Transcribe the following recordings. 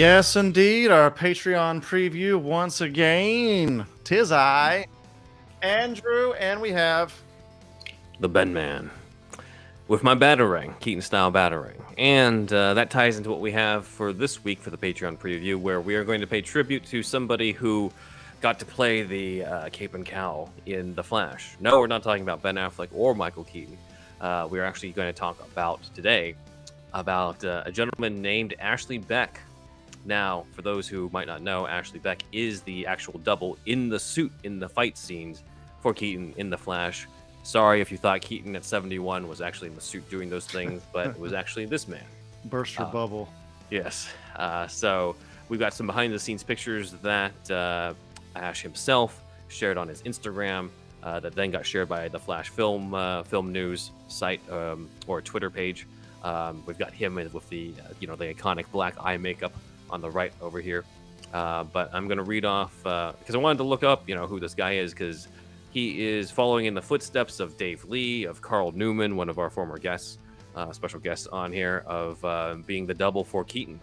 Yes, indeed. Our Patreon preview once again. Tis I, Andrew, and we have the Ben Man with my batarang, Keaton style batarang. And uh, that ties into what we have for this week for the Patreon preview, where we are going to pay tribute to somebody who got to play the uh, Cape and Cowl in The Flash. No, we're not talking about Ben Affleck or Michael Keaton. Uh, we're actually going to talk about today about uh, a gentleman named Ashley Beck. Now, for those who might not know, Ashley Beck is the actual double in the suit in the fight scenes for Keaton in The Flash. Sorry if you thought Keaton at 71 was actually in the suit doing those things, but it was actually this man. Burst your uh, bubble. Yes. Uh, so we've got some behind the scenes pictures that uh, Ash himself shared on his Instagram. Uh, that then got shared by the Flash Film uh, Film News site um, or Twitter page. Um, we've got him with the uh, you know the iconic black eye makeup on the right over here. but I'm going to read off because I wanted to look up you know who this guy is because he is following in the footsteps of Dave Lea, of Carl Newman, one of our former guests, uh, special guests on here, of uh, being the double for Keaton,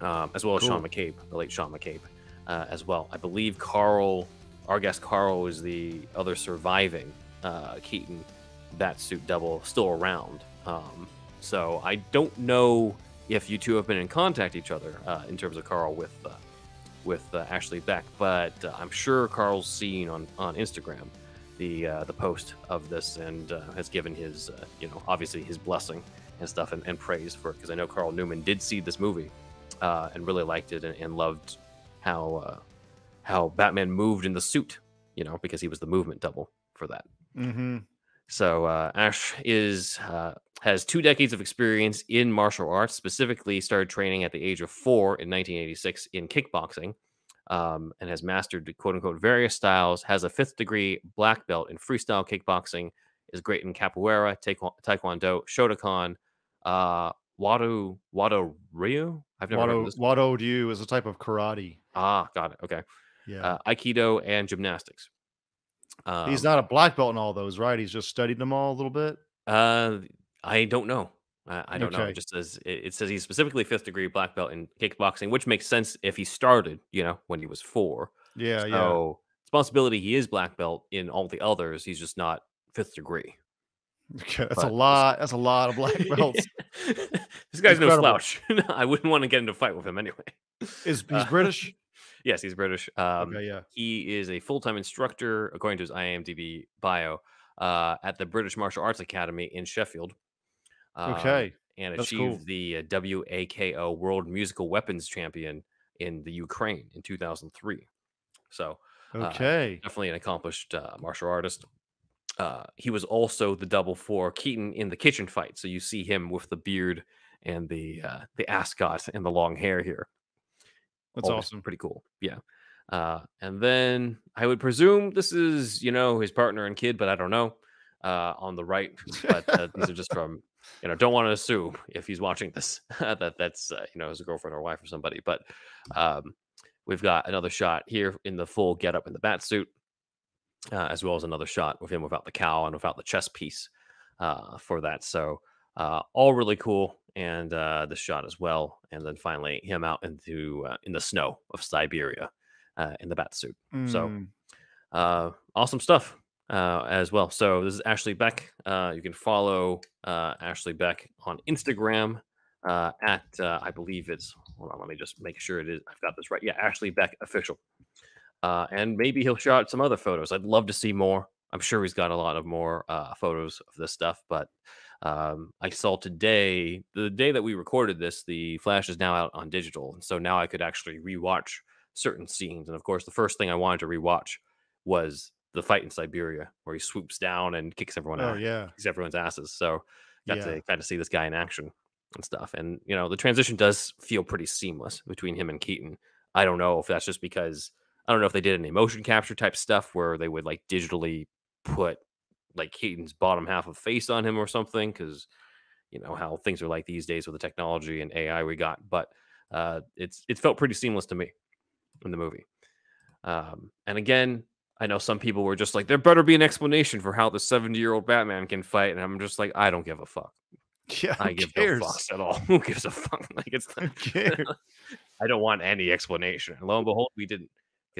um, as well as cool. Sean McCabe, the late Sean McCabe, uh, as well. I believe Carl, our guest Carl, is the other surviving uh, Keaton that suit double still around. Um, so I don't know if you two have been in contact each other uh, in terms of Carl with uh, with uh, Ashley Beck, but uh, I'm sure Carl's seen on on Instagram the uh, the post of this and uh, has given his you know obviously his blessing and stuff and, and praise for it because I know Carl Newman did see this movie uh, and really liked it and, and loved how how Batman moved in the suit, you know, because he was the movement double for that. Mm-hmm. So Ash is has two decades of experience in martial arts, specifically started training at the age of four in 1986 in kickboxing, um, and has mastered quote unquote various styles, has a fifth degree black belt in freestyle kickboxing, is great in capoeira, taekwondo, Shotokan, uh, Wado, Wado Ryu. I've never Wado, heard of this. Wado Ryu is a type of karate. Ah, got it. Okay. Yeah. Uh, Aikido and gymnastics. Um, He's not a black belt in all those, right? He's just studied them all a little bit. Uh, I don't know. I, I don't know. It just says it, it says he's specifically fifth degree black belt in kickboxing, which makes sense if he started, you know, when he was four. Yeah, yeah. So it's possibility he is black belt in all the others. He's just not fifth degree. Okay, that's a lot. That's a lot of black belts. this guy's no slouch. I wouldn't want to get into a fight with him anyway. Is he's Uh, British? Yes, he's British. Um, Okay, yeah. he is a full-time instructor, according to his IMDb bio, uh, at the British Martial Arts Academy in Sheffield. Um, okay. And achieved cool. the uh, WAKO World Musical Weapons Champion in the Ukraine in 2003. So, uh, okay, uh, definitely an accomplished uh, martial artist. Uh, he was also the double for Keaton in the kitchen fight. So you see him with the beard and the uh, the ascot and the long hair here. That's Always awesome. Pretty cool. Yeah. Uh, and then I would presume this is, you know, his partner and kid, but I don't know. Uh, on the right, but uh, these are just from you know, don't want to assume if he's watching this that that's uh, you know his girlfriend or wife or somebody. But um, we've got another shot here in the full get up in the bat suit, uh, as well as another shot with him without the cowl and without the chest piece uh, for that. So uh, all really cool, and uh, the shot as well. And then finally him out into uh, in the snow of Siberia in the bat suit. Mm. So awesome stuff uh, as well. So this is Ashley Beck. Uh, you can follow uh, Ashley Beck on Instagram uh, at uh, I believe it's hold on, let me just make sure it is. I've got this right. Yeah, Ashley Beck official. Uh, and maybe he'll shot some other photos. I'd love to see more. I'm sure he's got a lot of more photos of this stuff, but um, I saw today, the day that we recorded this, the Flash is now out on digital, and so now I could actually rewatch certain scenes. And of course, the first thing I wanted to rewatch was the fight in Siberia where he swoops down and kicks everyone oh, out, yeah, kicks everyone's asses. So got yeah. to kind of see this guy in action and stuff. And you know, the transition does feel pretty seamless between him and Keaton. I don't know if that's just because I don't know if they did any motion capture type stuff where they would like digitally put like Keaton's bottom half of face on him or something because you know how things are like these days with the technology and AI we got. But uh, it's it felt pretty seamless to me in the movie. Um, and again, I know some people were just like, there better be an explanation for how the 70 year old Batman can fight. And I'm just like, I don't give a fuck. Yeah, I give cares? no fucks at all. Who gives a fuck? Like it's? I don't want any explanation. And lo and behold, we didn't.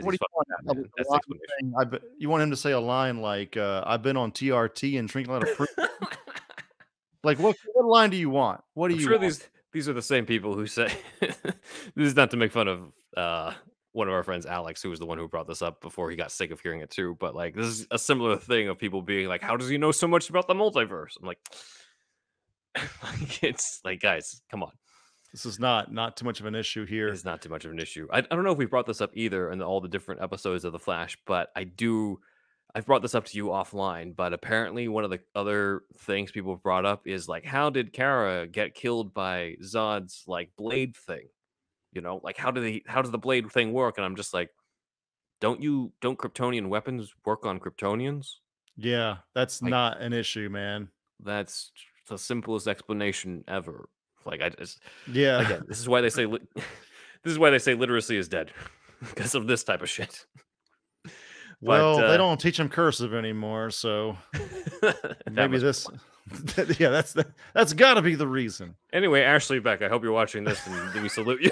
What do you want? fucking A Batman. That's the explanation. I bet- you want him to say a line like, uh, "I've been on TRT and drinking a lot of fruit." like, what what line do you want? What do I'm you sure want? these these are the same people who say this is not to make fun of uh one of our friends Alex who was the one who brought this up before he got sick of hearing it too but like this is a similar thing of people being like how does he know so much about the multiverse I'm like, it's like guys come on This is not not too much of an issue here. it's not too much of an issue I, I don't know if we brought this up either in all the different episodes of the Flash but I do I've brought this up to you offline, but apparently one of the other things people have brought up is like, how did Kara get killed by Zod's like blade thing? You know, like how did he how does the blade thing work? And I'm just like, don't you don't Kryptonian weapons work on Kryptonians? Yeah, that's Like- not an issue, man. That's the simplest explanation ever. Like I just Yeah, again, this is why they say lit- this is why they say literacy is dead because of this type of shit. well, uh, they don't teach them cursive anymore, so maybe this. yeah, that's the, that's got to be the reason. Anyway, Ashley Beck, I hope you're watching this and we salute you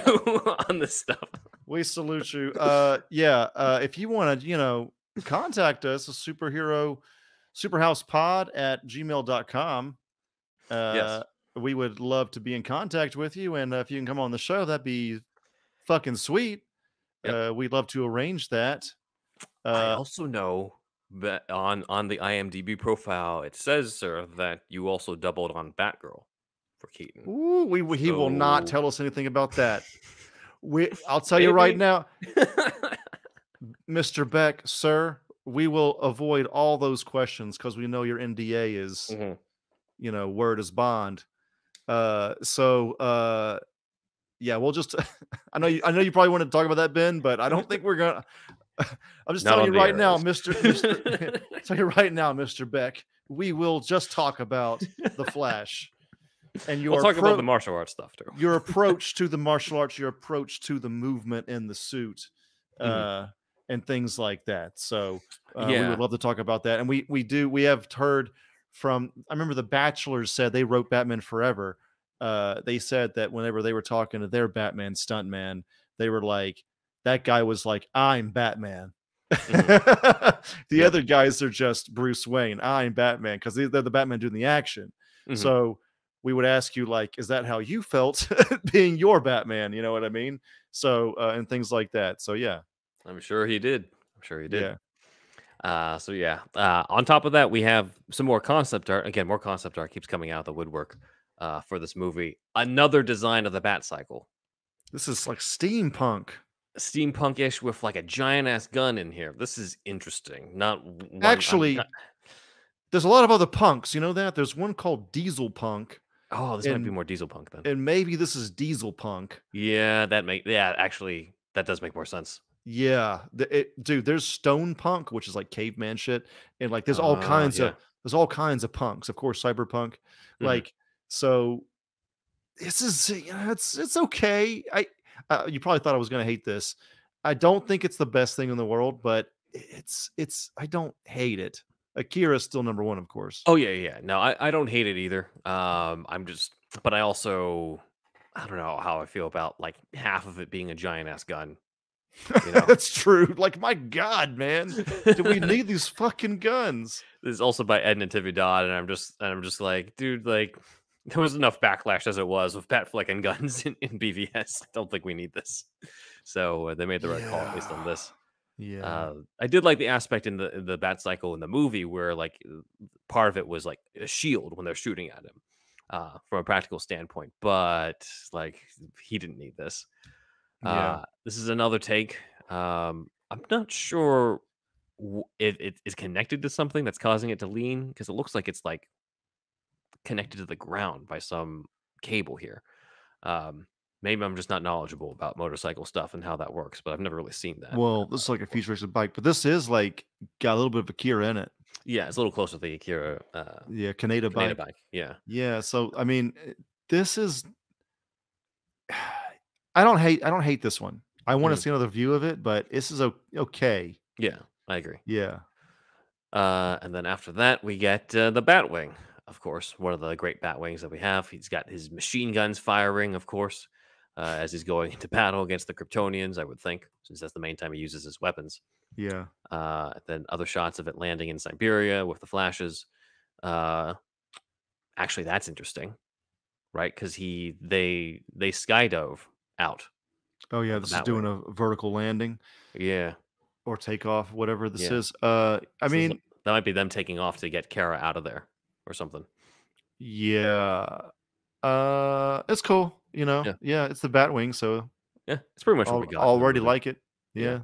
on this stuff. We salute you. Uh, yeah, uh, if you want to, you know, contact us, a superhero, superhousepod at gmail.com. Uh, we would love to be in contact with you. And uh, if you can come on the show, that'd be fucking sweet. Yep. Uh, we'd love to arrange that. I Uh, also know that on on the IMDb profile it says, sir, that you also doubled on Batgirl for Keaton. ooh, we, we- he will not tell us anything about that. We, I'll tell you right now, Mr. Beck, sir, we will avoid all those questions because we know your NDA is, Mhm. you know, word is bond. Uh, so uh, yeah, we'll just. I know you. I know you probably want to talk about that, Ben, but I don't think we're gonna. I'm just Not telling you right now. Mister. Tell you right now, Mister Beck. We will just talk about the Flash and your we'll talk about the martial arts stuff too. your approach to the martial arts, your approach to the movement in the suit, uh, Mhm. and things like that. So uh, we would love to talk about that. And we we do we have heard from I remember the Batchlers said they wrote Batman Forever. Uh, they said that whenever they were talking to their Batman stuntman, they were like, that guy was like, I'm Batman. the Yep. other guys are just Bruce Wayne. I'm Batman because they're the Batman doing the action. Mhm. So we would ask you, like, is that how you felt being your Batman? You know what I mean? So uh, and things like that. So yeah, I'm sure he did. I'm sure he did. yeah. Uh, so yeah. Uh, on top of that, we have some more concept art. Again, more concept art keeps coming out of the woodwork uh, for this movie. Another design of the Bat Cycle, This is like steampunk. steampunk-ish with like a giant ass gun in here. This is interesting. Not one, Actually, not- There's a lot of other punks. You know that? There's one called Diesel Punk, oh, this might be more diesel punk then. and maybe this is Diesel Punk. yeah, that make yeah. Actually, that does make more sense. Yeah, the, it, dude. There's Stone Punk, which is like caveman shit, and like there's all Ah, kinds yeah. of there's all kinds of punks. Of course, cyberpunk. Mhm. Like so, this is you know, it's it's okay. I uh, you probably thought I was gonna hate this. I don't think it's the best thing in the world, but it's it's I don't hate it. Akira's still number one, of course. Oh yeah, yeah. No, I, I don't hate it either. Um, I'm just, but I also, I don't know how I feel about like half of it being a giant ass gun. You know. That's true. Like my God, man, do we need these fucking guns? This is also by Ed Dodd, and I'm just, and I'm just like, dude, like, there was enough backlash as it was with Batfleck and guns in, in BVS. I don't think we need this. So uh, they made the right call based on this. Yeah, Uh, I did like the aspect in the in the Bat Cycle in the movie where like part of it was like a shield when they're shooting at him, uh, from a practical standpoint. But like he didn't need this. Yeah. Uh, this is another take. Um, I'm not sure w- if it is connected to something that's causing it to lean because it looks like it's like connected to the ground by some cable here. Um, maybe I'm just not knowledgeable about motorcycle stuff and how that works, but I've never really seen that. Well, this is like a futuristic bike, but this is like got a little bit of Akira in it. yeah, it's a little closer to the Akira uh, Yeah, Kaneda Kaneda bike. bike. Yeah. Yeah, so I mean, eh, this is. I don't hate. I don't hate this one. I want to Mhm. see another view of it, but this is o- okay. Yeah, I agree. Yeah, Uh, and then after that, we get uh, the Batwing. of course, one of the great Batwings that we have. He's got his machine guns firing, of course, uh, as he's going into battle against the Kryptonians. I would think, since that's the main time he uses his weapons. Yeah. Uh, then other shots of it landing in Siberia with the flashes. Uh, actually, that's interesting, right? Because he they they skydove out. Oh yeah, this is doing a vertical landing. Yeah. Or takeoff, whatever this yeah. is. Uh, I mean, that might be them taking off to get Kara out of there or something. Yeah. Uh, it's cool. You know. Yeah. yeah it's the Batwing, so yeah, it's pretty much what we got. Already like it. Yeah. yeah.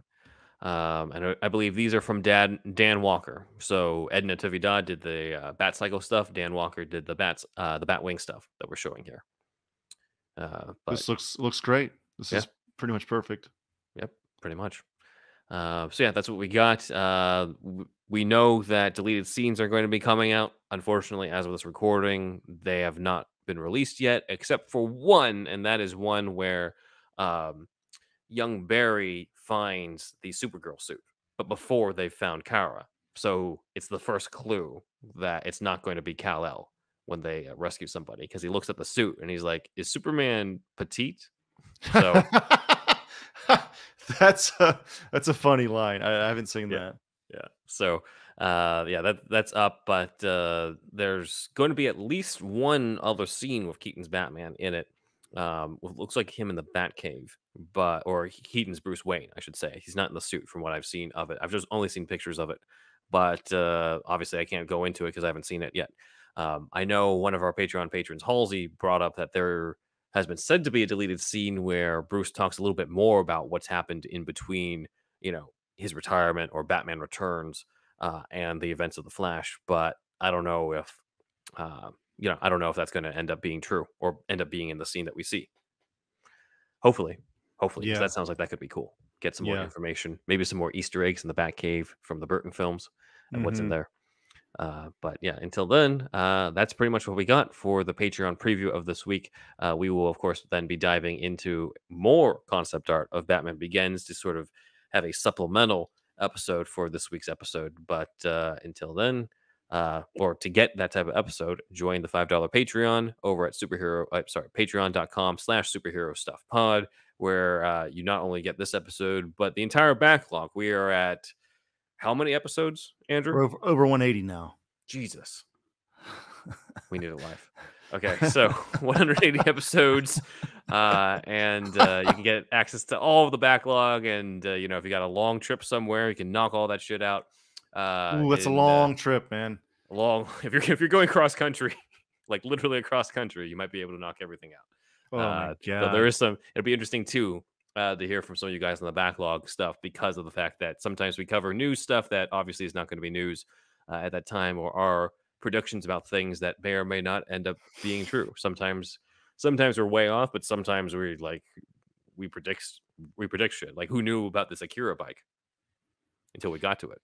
Um, and I believe these are from Dan Dan Walker. So Ed Natividad did the uh, Bat Cycle stuff. Dan Walker did the bats, uh, the Batwing stuff that we're showing here. Uh, but, this looks looks great. This yeah. is pretty much perfect. Yep, pretty much. Uh, so yeah, that's what we got. Uh, we know that deleted scenes are going to be coming out. Unfortunately, as of this recording, they have not been released yet, except for one, and that is one where um, young Barry finds the Supergirl suit, but before they found Kara. So it's the first clue that it's not going to be Kal El when they uh, rescue somebody because he looks at the suit and he's like, "Is Superman petite?" So that's a that's a funny line. I, I haven't seen yeah. that. Yeah. So uh yeah, that that's up, but uh there's going to be at least one other scene with Keaton's Batman in it. Um looks like him in the Batcave, but or Keaton's Bruce Wayne, I should say. He's not in the suit from what I've seen of it. I've just only seen pictures of it. But uh obviously I can't go into it because I haven't seen it yet. Um I know one of our Patreon patrons, Halsey, brought up that there has been said to be a deleted scene where Bruce talks a little bit more about what's happened in between, you know, his retirement or Batman Returns uh, and the events of the Flash. But I don't know if, uh, you know, I don't know if that's going to end up being true or end up being in the scene that we see. Hopefully, hopefully, yeah. that sounds like that could be cool. Get some more yeah. information, maybe some more Easter eggs in the Batcave from the Burton films and mm-hmm. what's in mm-hmm. there. Uh, but yeah, until then, uh, that's pretty much what we got for the Patreon preview of this week. Uh, we will, of course, then be diving into more concept art of Batman Begins to sort of have a supplemental episode for this week's episode. But uh, until then, uh, or to get that type of episode, join the $5 Patreon over at superhero, uh, sorry, patreon.com slash superhero stuff pod, where uh, you not only get this episode, but the entire backlog. We are at how many episodes, Andrew? over, over 180 now. Jesus. we need a life. Okay, so 180 episodes, uh, and uh, you can get access to all of the backlog. And uh, you know, if you got a long trip somewhere, you can knock all that shit out. Uh, Ooh, that's a uh, long trip, man. Long. If you're if you're going cross country, like literally across country, you might be able to knock everything out. Oh my god! Uh, so there is some. It'll be interesting too uh, to hear from some of you guys on the backlog stuff because of the fact that sometimes we cover news stuff that obviously is not going to be news uh, at that time or our predictions about things that may or may not end up being true. Sometimes, sometimes we're way off, but sometimes we like we predict we predict shit. Like who knew about this Akira bike until we got to it.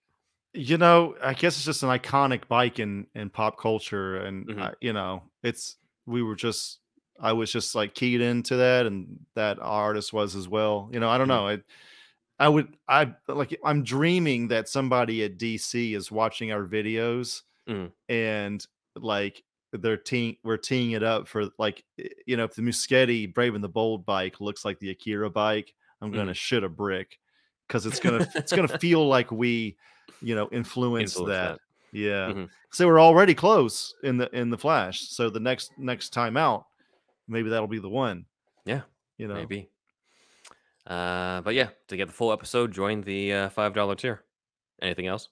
You know, I guess it's just an iconic bike in in pop culture, and mm-hmm. uh, you know, it's we were just I was just like keyed into that, and that artist was as well. You know, I don't mm-hmm. know. I, I would, I like, I'm dreaming that somebody at DC is watching our videos, mm. and like they're teeing, we're teeing it up for like, you know, if the Muschietti Brave and the Bold bike looks like the Akira bike, I'm gonna mm. shit a brick because it's gonna, it's gonna feel like we, you know, influence that. that. Yeah. Mm-hmm. So we're already close in the in the Flash. So the next next time out maybe that'll be the one. Yeah, you know, maybe. Uh, but yeah, to get the full episode, join the uh, five dollar tier. Anything else?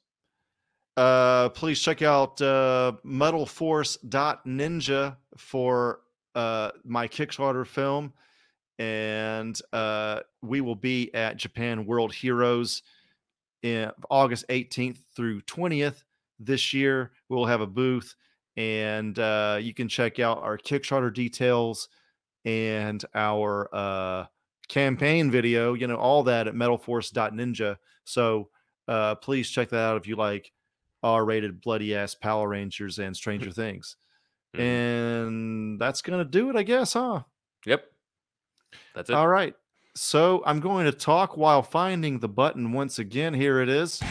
Uh, please check out uh, metalforce.ninja for uh, my Kickstarter film. And uh, we will be at Japan World Heroes in August 18th through 20th this year. We'll have a booth and uh, you can check out our Kickstarter details and our uh, campaign video. You know all that at MetalForce.ninja. So uh, please check that out if you like R-rated bloody ass Power Rangers and Stranger Things. Mm-hmm. And that's gonna do it, I guess, huh? Yep. That's it. All right. So I'm going to talk while finding the button once again. Here it is.